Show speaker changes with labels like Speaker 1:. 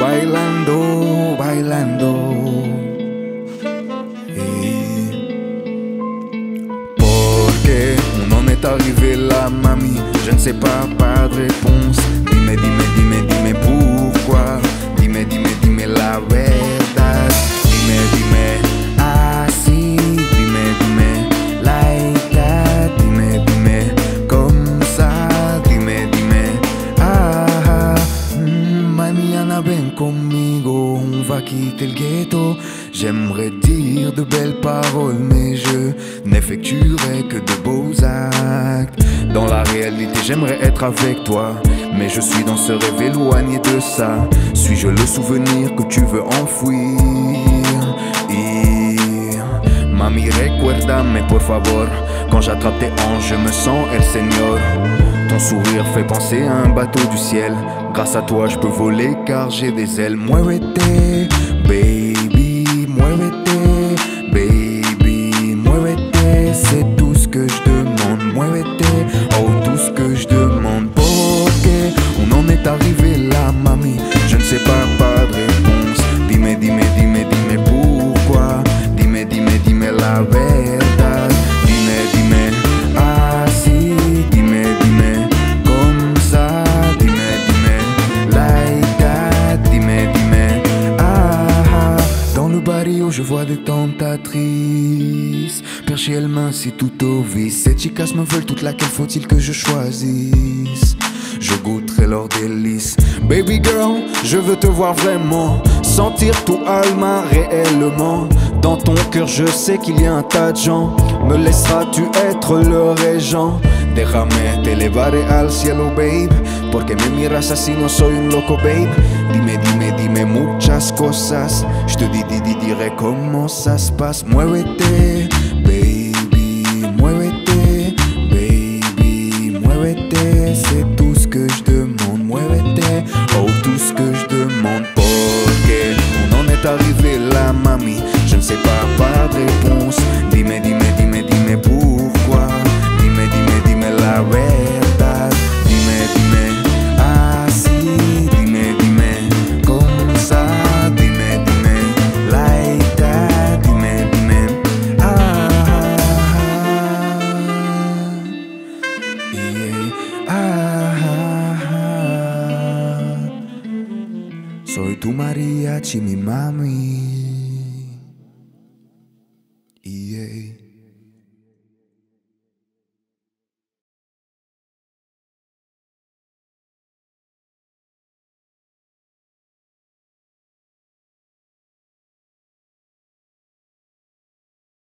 Speaker 1: bailando, bailando. Et porque on en est arrivé là, mamie? Je ne sais pas, pas de réponse. Dime, dime, dime, on va quitter le ghetto. J'aimerais dire de belles paroles, mais je n'effectuerai que de beaux actes. Dans la réalité, j'aimerais être avec toi, mais je suis dans ce rêve éloigné de ça. Suis-je le souvenir que tu veux enfouir? Mami, recuérdame por favor. Quand j'attrape tes hanches, je me sens El Señor. Ton sourire fait penser à un bateau du ciel. Grâce à toi, je peux voler car j'ai des ailes. Muévete, baby, muévete, baby, muévete. C'est tout ce que je demande. Muévete, oh, tout ce que je demande. Porque on en est arrivé Barrio, je vois des tentatrices. Perchées, elles m'incitent tout au vice. Ces chicas me veulent toute laquelle faut-il que je choisisse? Je goûterai leur délice. Baby girl, je veux te voir vraiment. Sentir tout Alma réellement. Dans ton cœur, je sais qu'il y a un tas de gens. Me laisseras-tu être le régent? Déjame te elevaré al cielo, babe. Porque me miras así, no soy un loco, babe. Dime, dime, dime cosas. Je te dis, dis, dis, dirai comment ça se passe. Muévete, baby, ah. Soy tu mariachi, mi mami.